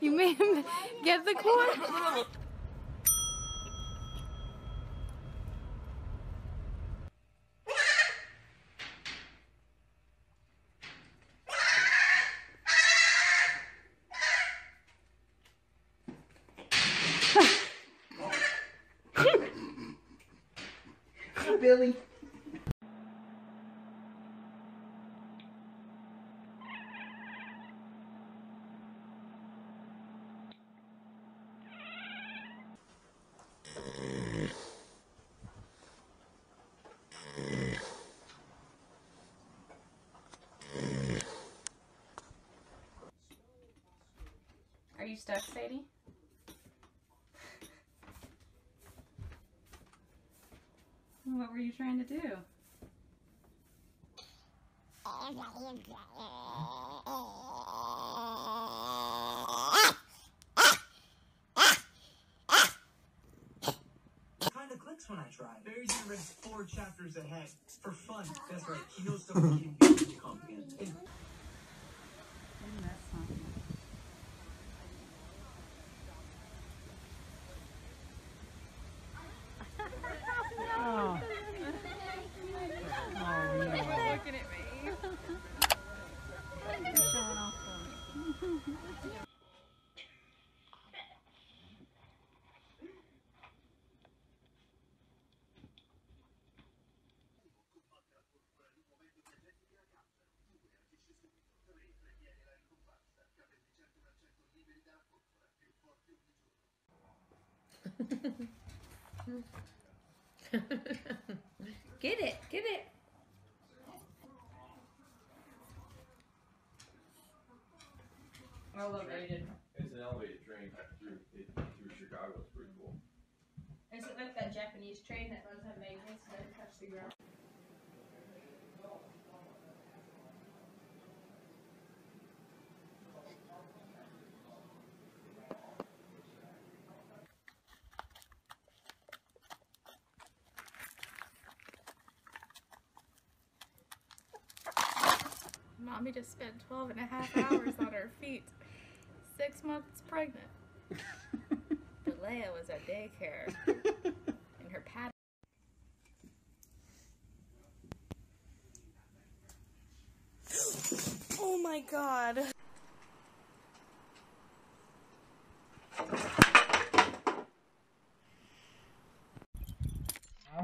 You made him get the corn? Billy. Are you stuck, Sadie? What were you trying to do? Kinda clicks when I try. Barry's gonna read four chapters ahead for fun. That's right. He knows someone can be Get it, get it. Elevated. It's an elevated train through it, through Chicago. It's pretty cool. Is it like that Japanese train that doesn't have magnets that touch the ground? Mommy just spent 12 and a half hours on her feet. Six months pregnant. but Leia was at daycare. In her pad. Oh my god.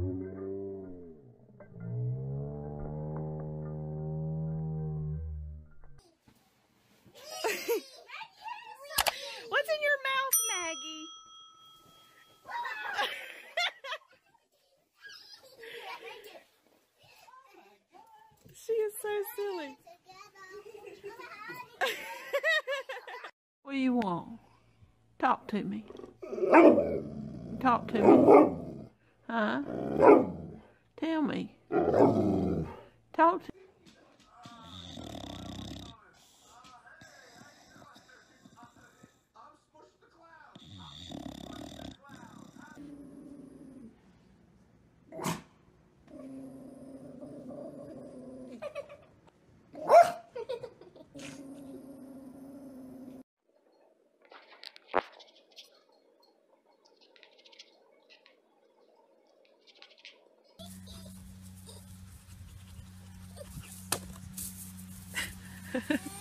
What's is so silly. What do you want? Talk to me. Talk to me. Huh? Tell me. Talk to Connected.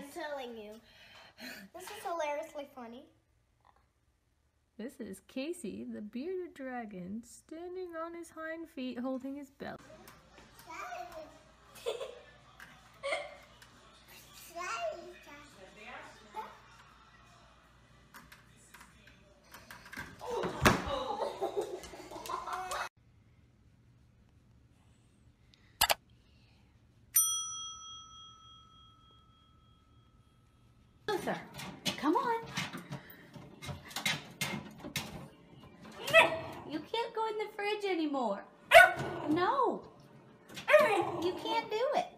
This I am telling you. This is hilariously funny. this is Casey, the bearded dragon, standing on his hind feet, holding his belly. Luther, come on. You can't go in the fridge anymore. No. You can't do it.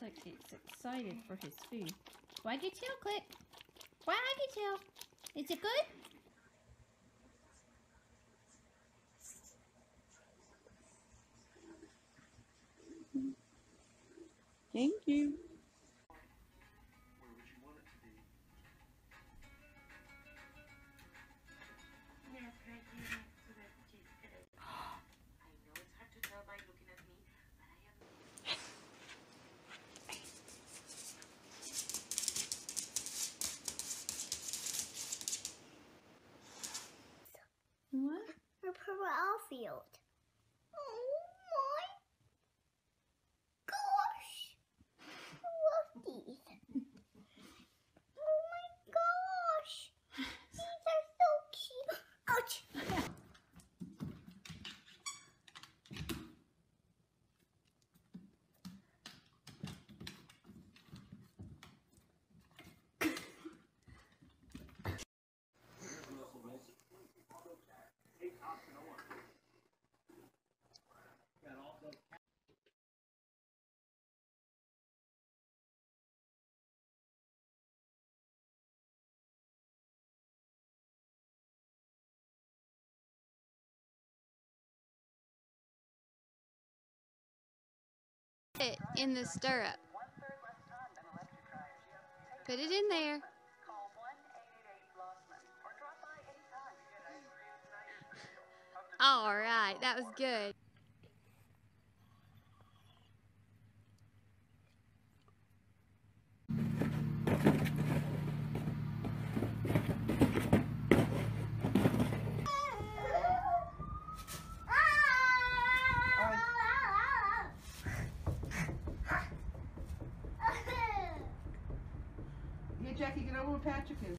Click gets excited for his food. Wag your tail, Click. Wag your tail. Is it good? Thank you. Field. It in the stirrup. Put it in there. All right, that was good. Yeah, Jackie, get over where Patrick is.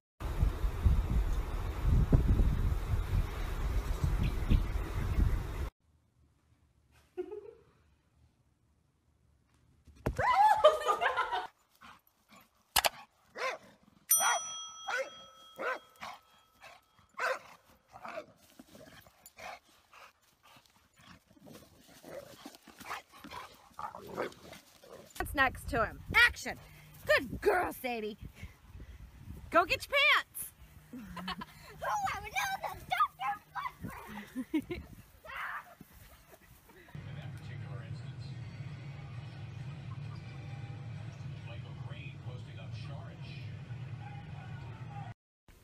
Next to him? Action! Good girl, Sadie. Go get your pants. Oh, I would know the Dr. Foot.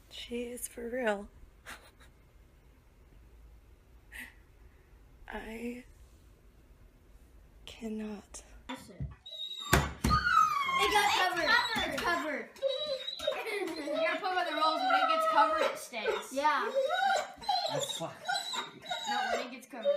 She is for real. I cannot. It got covered. It's covered. You gotta put by the rules. When it gets covered, it stays. Yeah. Oh fuck. No, when it gets covered, it